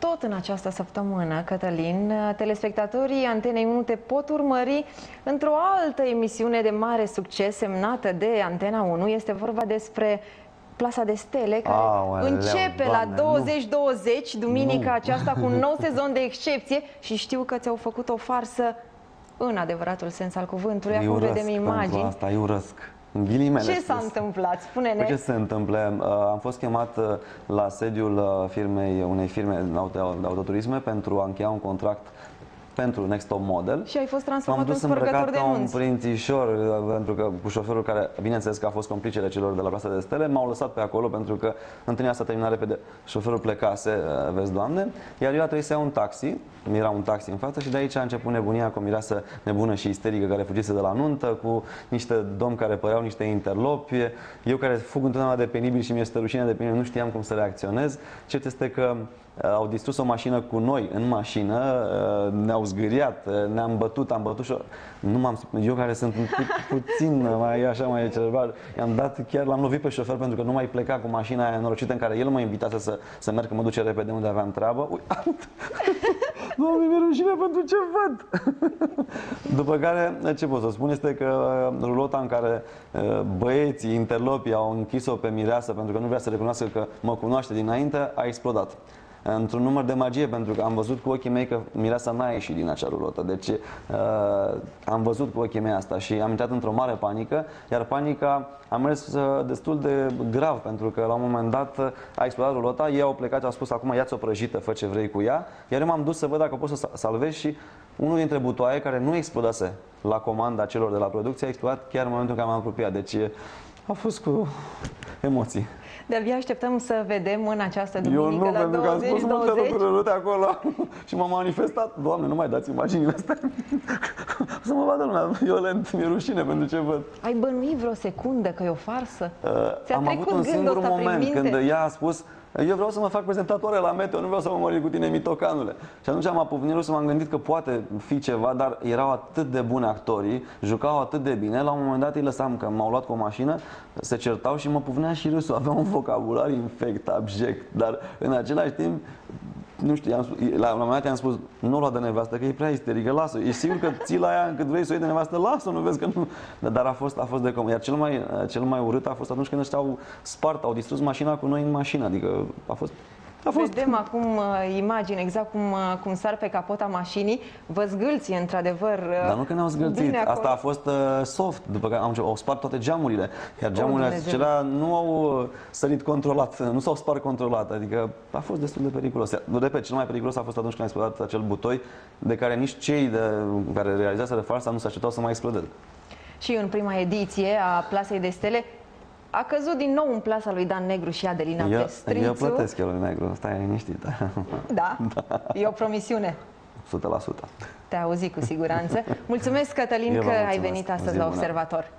Tot în această săptămână, Cătălin, telespectatorii Antenei Unite pot urmări într-o altă emisiune de mare succes semnată de Antena 1. Este vorba despre Plasa de Stele, care Aoleu, începe doamne, la 2020, duminica nu. aceasta, cu un nou sezon de excepție și știu că ți-au făcut o farsă în adevăratul sens al cuvântului. Acum vedem imagini. asta, îi urăsc. În ghilimele Ce s-a întâmplat? Spune-ne. Păi ce se întâmplă? Uh, am fost chemat uh, la sediul uh, firmei, unei firme de autoturisme pentru a încheia un contract pentru Next Top Model. Și ai fost transformat în spărgător de nunți. un prințișor, pentru că cu șoferul care, bineînțeles că a fost complicele celor de la Plasa de Stele, m-au lăsat pe acolo pentru că întâlnirea s-a terminat repede. Șoferul plecase, vezi, doamne, iar eu a trebuit să iau un taxi, mi era un taxi în față și de aici a început nebunia cu o mireasă nebună și isterică care fugise de la nuntă, cu niște domni care păreau niște interlopi, eu care fug întotdeauna de penibil și mi este rușine de penibil, nu știam cum să reacționez. Cert este că Uh, au distrus o mașină cu noi în mașină, uh, ne-au zgâriat, uh, ne-am bătut, am bătut și nu m-am eu care sunt un pic puțin mai așa mai ceva, i-am dat chiar l-am lovit pe șofer pentru că nu mai pleca cu mașina aia norocită în care el mă invitase să, să merg, că mă duce repede unde aveam treabă. Ui, Doamne, mi-e rușine pentru ce văd. După care, ce pot să spun este că rulota în care băieții, interlopii au închis-o pe mireasă pentru că nu vrea să recunoască că mă cunoaște dinainte, a explodat într-un număr de magie, pentru că am văzut cu ochii mei că mireasa n-a ieșit din acea rulotă. Deci uh, am văzut cu ochii mei asta și am intrat într-o mare panică, iar panica a mers uh, destul de grav, pentru că la un moment dat uh, a explodat rulota, ei au plecat, au spus acum ia-ți o prăjită, fă ce vrei cu ea, iar eu m-am dus să văd dacă pot să salvez și unul dintre butoaie care nu explodase la comanda celor de la producție a explodat chiar în momentul în care m-am apropiat. Deci a fost cu emoții. De-abia așteptăm să vedem în această duminică Eu nu, la pentru 20, că am spus multe lucruri acolo și m-am manifestat. Doamne, nu mai dați imaginile astea. să mă vadă lumea violent, mi-e rușine pentru ce văd. Ai bănuit vreo secundă că e o farsă? Uh, am avut un singur moment când ea a spus eu vreau să mă fac prezentatoare la Meteo, nu vreau să mă mări cu tine mitocanule. Și atunci am apuvnit să m-am gândit că poate fi ceva, dar erau atât de buni actorii, jucau atât de bine, la un moment dat îi lăsam, că m-au luat cu o mașină, se certau și mă puvnea și râsul. Avea un vocabular infect, abject, dar în același timp nu știu, am spus, la, la un moment dat i-am spus, nu lua de nevastă, că e prea isterică, lasă. E sigur că ții la ea încât vrei să o iei de nevastă, lasă, nu vezi că nu. Dar a fost, a fost de com. Iar cel mai, cel mai urât a fost atunci când ăștia au spart, au distrus mașina cu noi în mașină. Adică a fost a fost... Vedem acum uh, imagini exact cum, uh, cum sar pe capota mașinii. Vă zgâlție, într-adevăr. Uh, Dar nu că ne-au zgâlțit. Asta a fost uh, soft. După care am, au spart toate geamurile. Iar geamurile acelea nu au uh, sărit controlat, nu s-au spart controlat. Adică a fost destul de periculos. Repet, cel mai periculos a fost atunci când a explodat acel butoi de care nici cei de, care realizaseră farsa nu se așteptau să mai explodeze. Și în prima ediție a Plasei de Stele a căzut din nou în plasa lui Dan Negru și Adelina eu, Pestrițu. Eu plătesc eu lui Negru, stai liniștită. Da? da? E o promisiune. 100%. Te auzi cu siguranță. Mulțumesc, Cătălin, eu că ai venit astăzi la Observator.